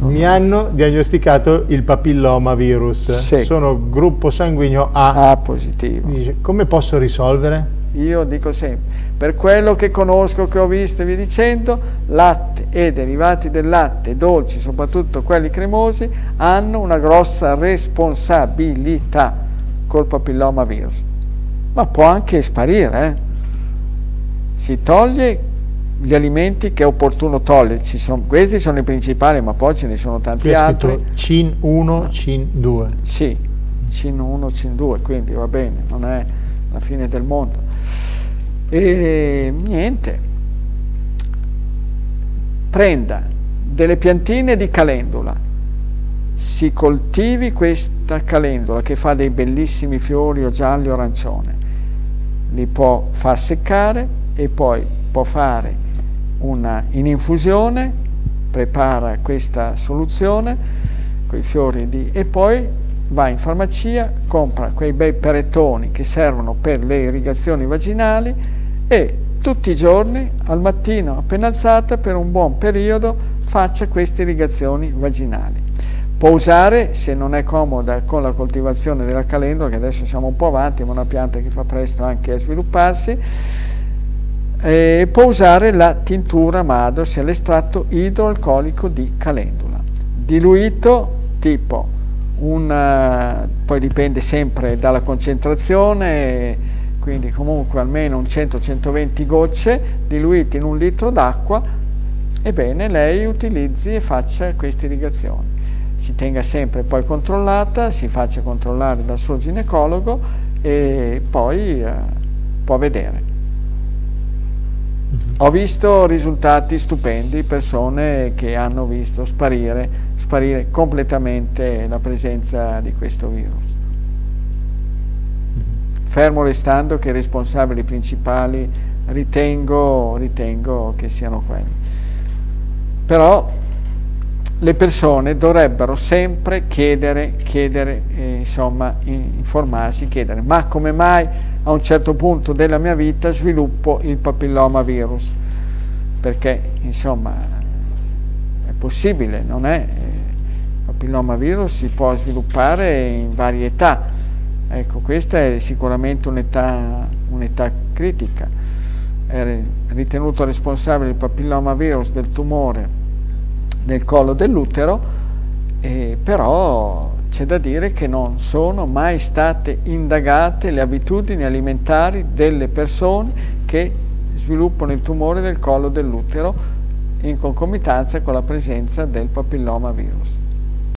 Mi hanno diagnosticato il papilloma virus. Sì. Sono gruppo sanguigno A. A positivo. Dice, come posso risolvere? Io dico sempre, per quello che conosco, che ho visto e vi dicendo, latte e derivati del latte, dolci, soprattutto quelli cremosi, hanno una grossa responsabilità col papilloma virus. Ma può anche sparire, eh? Si toglie gli alimenti che è opportuno togliere, sono, questi sono i principali, ma poi ce ne sono tanti altri. CIN 1, CIN 2. Sì, CIN 1, CIN 2, quindi va bene, non è la fine del mondo. E niente, prenda delle piantine di calendula, si coltivi questa calendula che fa dei bellissimi fiori o gialli o arancione, li può far seccare e poi può fare una, in infusione, prepara questa soluzione con i fiori di, e poi va in farmacia, compra quei bei perettoni che servono per le irrigazioni vaginali e tutti i giorni al mattino appena alzata per un buon periodo faccia queste irrigazioni vaginali. Può usare, se non è comoda con la coltivazione della calendula, che adesso siamo un po' avanti, ma è una pianta che fa presto anche a svilupparsi, eh, può usare la tintura Mado, sia l'estratto idroalcolico di calendula, diluito tipo una, poi dipende sempre dalla concentrazione, quindi comunque almeno un 100-120 gocce diluite in un litro d'acqua, ebbene lei utilizzi e faccia queste irrigazioni. Si tenga sempre poi controllata, si faccia controllare dal suo ginecologo e poi eh, può vedere. Ho visto risultati stupendi, persone che hanno visto sparire, sparire completamente la presenza di questo virus. Fermo restando che i responsabili principali ritengo, ritengo che siano quelli. Però le persone dovrebbero sempre chiedere, chiedere eh, insomma, informarsi, chiedere ma come mai a un certo punto della mia vita sviluppo il papilloma virus, perché insomma è possibile, non è? Il papilloma virus si può sviluppare in varie età, ecco questa è sicuramente un'età, un'età critica, è ritenuto responsabile il papilloma virus del tumore del collo dell'utero, eh, però c'è da dire che non sono mai state indagate le abitudini alimentari delle persone che sviluppano il tumore del collo dell'utero in concomitanza con la presenza del papilloma virus.